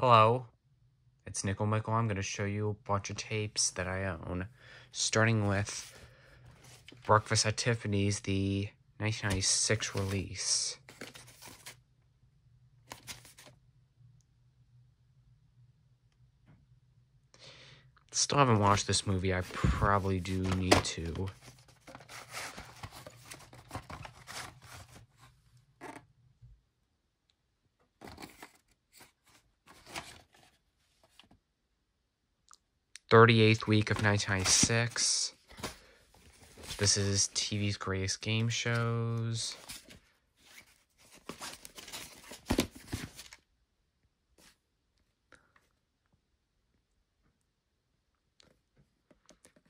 Hello, it's Nickel Mickle. I'm going to show you a bunch of tapes that I own, starting with Breakfast at Tiffany's, the 1996 release. Still haven't watched this movie. I probably do need to. Thirty-eighth week of 1996. This is TV's greatest game shows.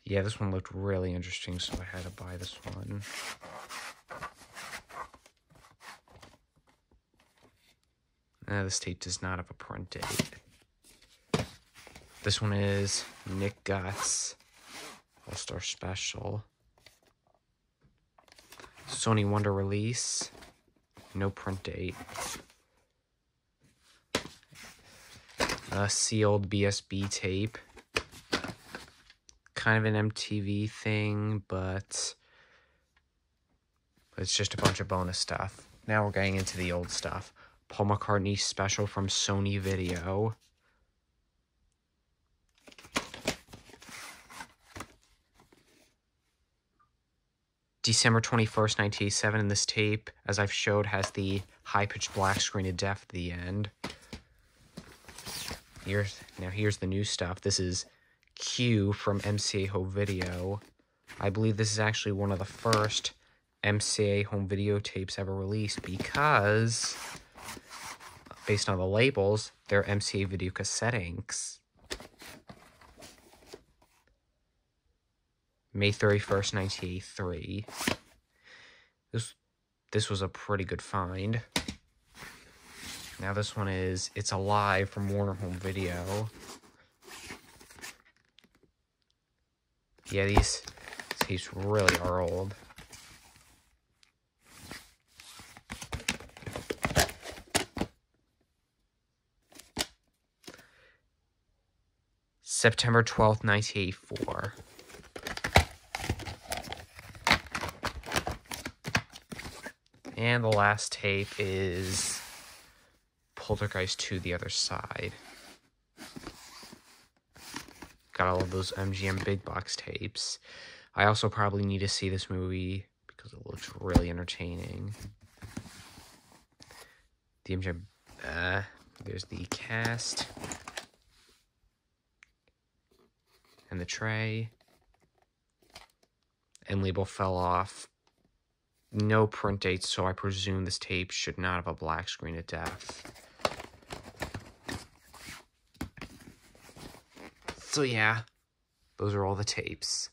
Yeah, this one looked really interesting, so I had to buy this one. Uh, this tape does not have a print date. This one is Nick Guts All-Star Special. Sony Wonder release. No print date. A sealed BSB tape kind of an MTV thing, but it's just a bunch of bonus stuff. Now we're getting into the old stuff. Paul McCartney special from Sony Video. December 21st, 1987, and this tape, as I've showed, has the high-pitched black screen of death at the end. Here's, now here's the new stuff. This is Q from MCA Home Video. I believe this is actually one of the first MCA home video tapes ever released because, based on the labels, they're MCA video cassette inks. May 31st, 1983. This, this was a pretty good find. Now this one is It's Alive from Warner Home Video. Yeah, these tapes really are old. September 12th, 1984. And the last tape is Poltergeist 2 The Other Side. Got all of those MGM big box tapes. I also probably need to see this movie because it looks really entertaining. The MGM, uh, there's the cast. And the tray. And label fell off. No print dates, so I presume this tape should not have a black screen of death. So yeah, those are all the tapes.